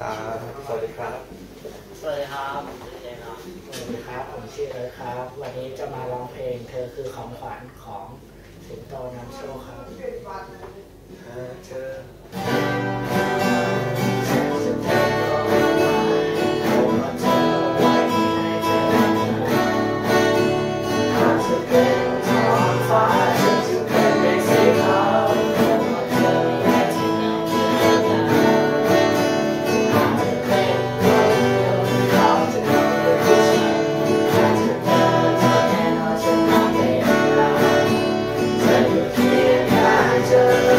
ครับสวัสดีครับ สวัสดีครับผมชื่อเจนครับสวัสดีครับ ผมชื่อเอิร์ธครับ วันนี้จะมาร้องเพลงเธอคือของขวัญของสิงโตนำโชคครับ พี่